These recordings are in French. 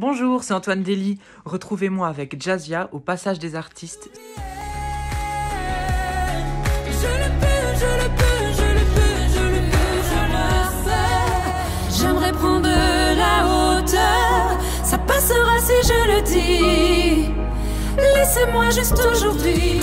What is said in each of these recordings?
Bonjour, c'est Antoine Dely. Retrouvez-moi avec Jazia au Passage des Artistes. J'aimerais prendre la hauteur, ça passera si je le dis. Laissez-moi juste aujourd'hui.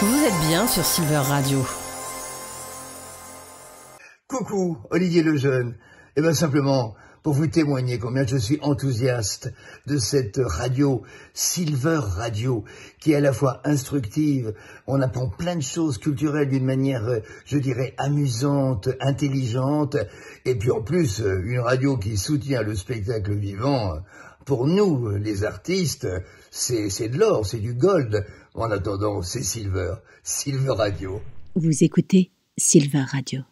Vous êtes bien sur Silver Radio. Coucou, Olivier Lejeune. Eh bien simplement, pour vous témoigner combien je suis enthousiaste de cette radio, Silver Radio, qui est à la fois instructive, on apprend plein de choses culturelles d'une manière, je dirais, amusante, intelligente, et puis en plus, euh, une radio qui soutient le spectacle vivant, pour nous, euh, les artistes, c'est de l'or, c'est du gold. En attendant, c'est Silver, Silver Radio. Vous écoutez Silver Radio.